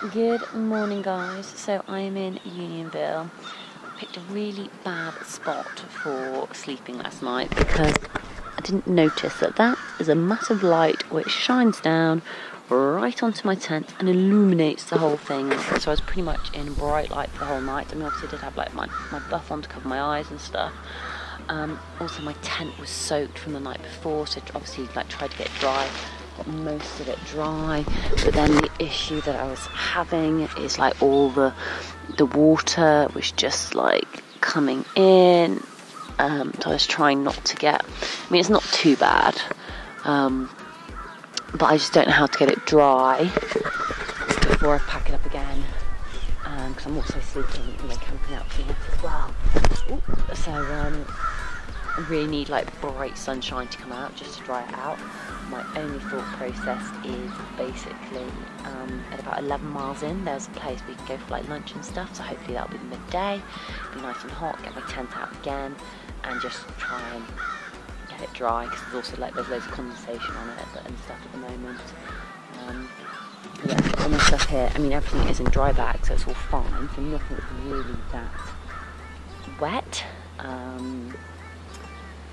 Good morning, guys. So I am in Unionville. I picked a really bad spot for sleeping last night because I didn't notice that that is a massive light which shines down right onto my tent and illuminates the whole thing. So I was pretty much in bright light for the whole night. I mean, obviously I did have like my, my buff on to cover my eyes and stuff. Um, also, my tent was soaked from the night before, so obviously like tried to get dry got most of it dry but then the issue that I was having is like all the the water was just like coming in um, so I was trying not to get I mean it's not too bad um, but I just don't know how to get it dry before I pack it up again because um, I'm also sleeping you know camping out for as well. Ooh, so um, really need like bright sunshine to come out just to dry it out. My only thought process is basically um, at about 11 miles in there's a place we can go for like lunch and stuff so hopefully that'll be midday. Be nice and hot get my tent out again and just try and get it dry because there's also like there's loads of condensation on it and stuff at the moment. Um, yeah all my stuff here I mean everything is in dry bag so it's all fine so nothing's really that wet. Um,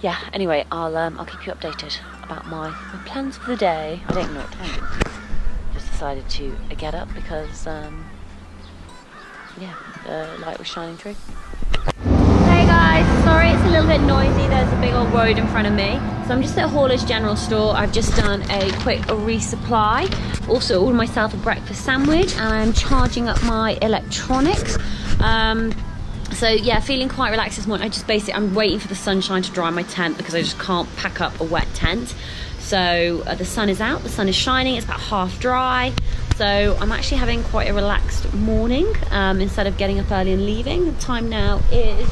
yeah anyway I'll um, I'll keep you updated about my, my plans for the day. I don't know what time it is. Just decided to get up because, um, yeah, the light was shining through. Hey guys, sorry it's a little bit noisy. There's a big old road in front of me. So I'm just at Hallers General Store. I've just done a quick resupply. Also ordered myself a breakfast sandwich and I'm charging up my electronics. Um, so yeah feeling quite relaxed this morning. I just basically i'm waiting for the sunshine to dry my tent because i just can't pack up a wet tent. So uh, the sun is out the sun is shining it's about half dry. So i'm actually having quite a relaxed morning um, instead of getting up early and leaving. The time now is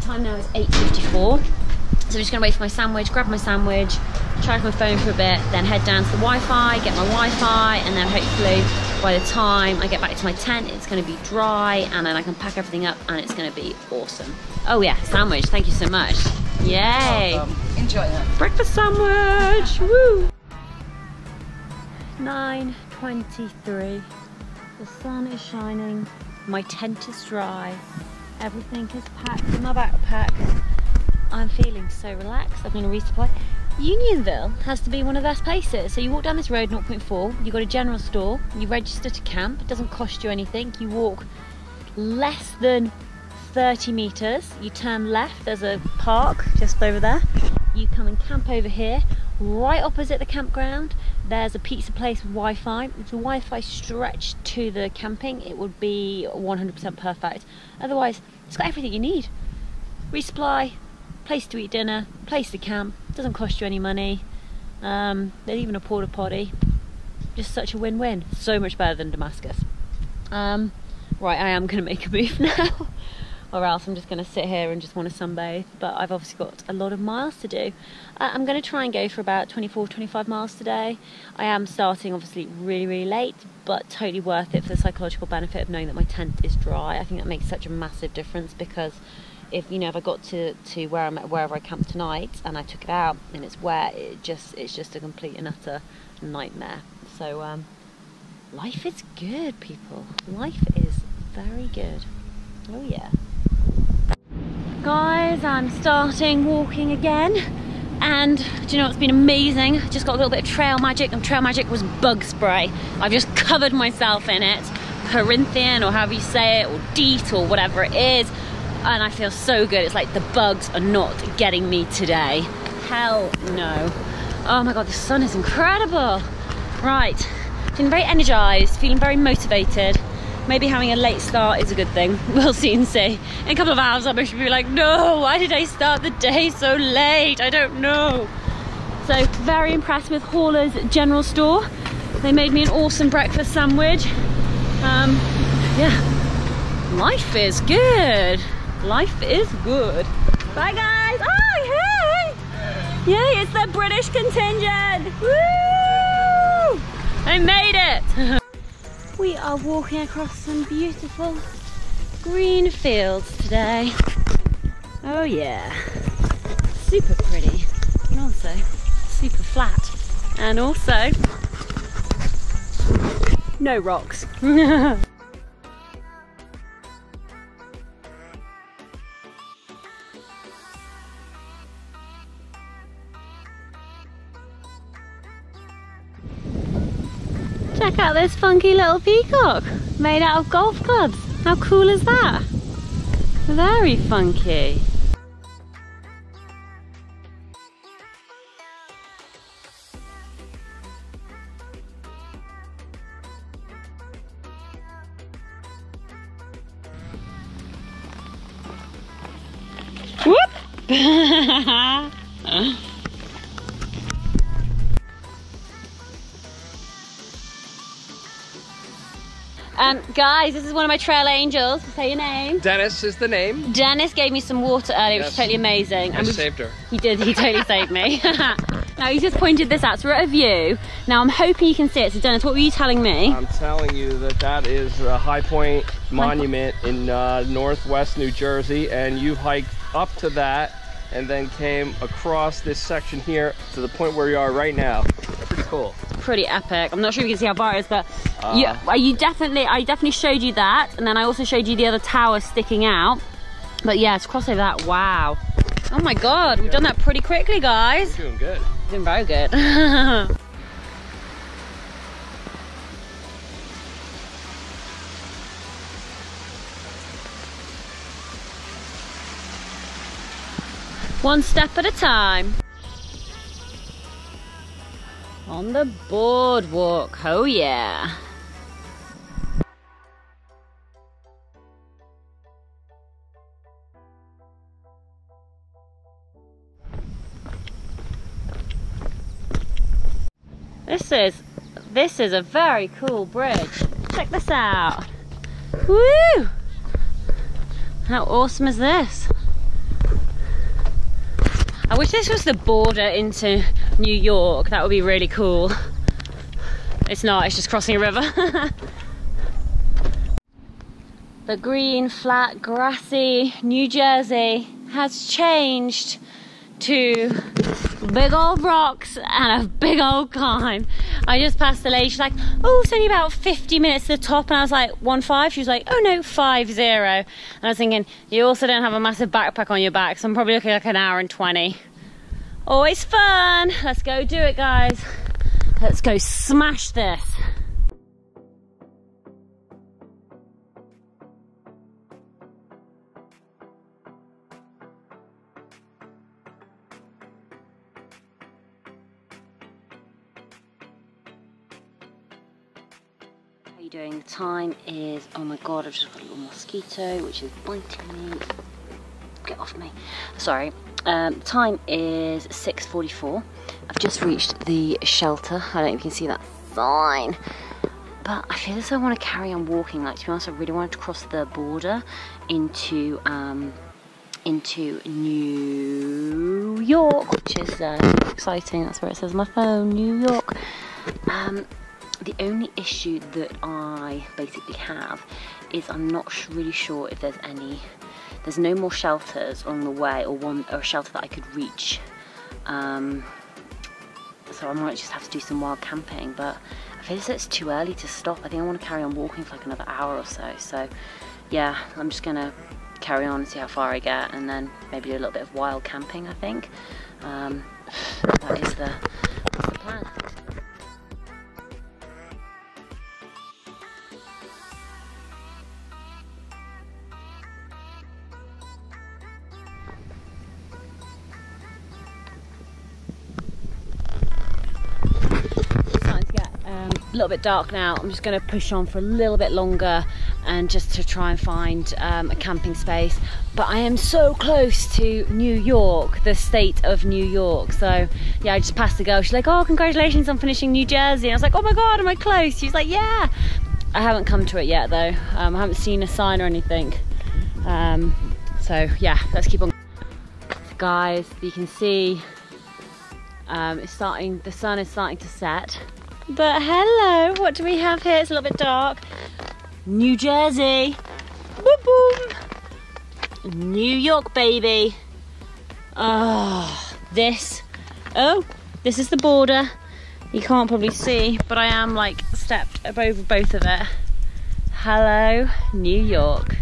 time now is 8.54 so I'm just gonna wait for my sandwich, grab my sandwich, charge my phone for a bit, then head down to the Wi-Fi, get my Wi-Fi, and then hopefully by the time I get back to my tent, it's gonna be dry, and then I can pack everything up, and it's gonna be awesome. Oh yeah, sandwich, thank you so much. Yay! Welcome. Enjoy that. Breakfast sandwich, woo! 9.23, the sun is shining, my tent is dry, everything is packed in my backpack, I'm feeling so relaxed. I've done a resupply. Unionville has to be one of the best places. So you walk down this road 0.4, you've got a general store, you register to camp, it doesn't cost you anything. You walk less than 30 metres, you turn left, there's a park just over there. You come and camp over here, right opposite the campground. There's a pizza place with Wi-Fi. If the Wi-Fi stretched to the camping, it would be 100% perfect. Otherwise, it's got everything you need. Resupply, place to eat dinner, place to camp, doesn't cost you any money. Um, there's even a porta potty. Just such a win-win. So much better than Damascus. Um, right, I am going to make a move now. or else I'm just going to sit here and just want to sunbathe. But I've obviously got a lot of miles to do. Uh, I'm going to try and go for about 24, 25 miles today. I am starting obviously really, really late, but totally worth it for the psychological benefit of knowing that my tent is dry. I think that makes such a massive difference because if you know if I got to, to where I'm at wherever I camp tonight and I took it out and it's wet, it just it's just a complete and utter nightmare. So um, life is good, people. Life is very good. Oh yeah. Guys, I'm starting walking again. And do you know what's been amazing? Just got a little bit of trail magic, and trail magic was bug spray. I've just covered myself in it. Corinthian, or however you say it, or DEET, or whatever it is and I feel so good. It's like the bugs are not getting me today. Hell no. Oh my god, the sun is incredible. Right, feeling very energized, feeling very motivated. Maybe having a late start is a good thing. We'll soon see. In a couple of hours, I should be like, no, why did I start the day so late? I don't know. So, very impressed with Hallers General Store. They made me an awesome breakfast sandwich. Um, yeah, life is good. Life is good. Bye guys. Oh, hey. Yay, it's the British contingent. Woo! I made it. we are walking across some beautiful green fields today. Oh yeah. Super pretty. And also super flat. And also no no rocks. Check out this funky little peacock made out of golf clubs. How cool is that? Very funky. Whoop! Um, guys, this is one of my trail angels. Say your name. Dennis is the name. Dennis gave me some water earlier, which is totally amazing. I And we- saved her. He did, he totally saved me. now, he just pointed this out. So we're at a view. Now, I'm hoping you can see it. So, Dennis, what were you telling me? I'm telling you that that is a High Point Monument in uh, northwest New Jersey, and you hiked up to that and then came across this section here to the point where you are right now. Pretty cool. Pretty epic. I'm not sure if you can see how far it is, but you, Uh. well, you definitely, I definitely showed you that. And then I also showed you the other tower sticking out. But yeah, it's cross over that, wow. Oh my God, we've done that pretty quickly, guys. You're doing good. Doing very good. One step at a time. On the boardwalk, oh yeah. This is this is a very cool bridge. Check this out. Woo! How awesome is this? I wish this was the border into New York. That would be really cool. It's not, it's just crossing a river. the green, flat, grassy New Jersey has changed to big old rocks and a big old climb. I just passed the lady, she's like, oh, it's only about 50 minutes to the top. And I was like, one five? She was like, oh no, five zero. And I was thinking, you also don't have a massive backpack on your back, so I'm probably looking like an hour and 20. Always fun. Let's go do it, guys. Let's go smash this. How are you doing? The time is, oh my god, I've just got a little mosquito which is biting me. Get off me. Sorry. Um, time is 6.44. I've just reached the shelter. I don't know if you can see that sign. But I feel as though I want to carry on walking. Like, to be honest, I really wanted to cross the border into um, into New York, which is uh, exciting. That's where it says my phone, New York. Um, the only issue that I basically have is I'm not really sure if there's any. There's no more shelters on the way, or one or a shelter that I could reach. Um, so I might just have to do some wild camping. But I feel as it's too early to stop. I think I want to carry on walking for like another hour or so. So yeah, I'm just gonna carry on and see how far I get, and then maybe do a little bit of wild camping. I think um, that is the, the plan. A little bit dark now. I'm just going to push on for a little bit longer and just to try and find um, a camping space. But I am so close to New York, the state of New York. So yeah, I just passed the girl. She's like, "Oh, congratulations on finishing New Jersey." And I was like, "Oh my god, am I close?" She's like, "Yeah." I haven't come to it yet though. Um, I haven't seen a sign or anything. Um, so yeah, let's keep on. Guys, you can see um, it's starting. The sun is starting to set. But hello, what do we have here? It's a little bit dark. New Jersey. Boom boom. New York, baby. Oh, this. Oh, this is the border. You can't probably see, but I am like stepped above both of it. Hello, New York.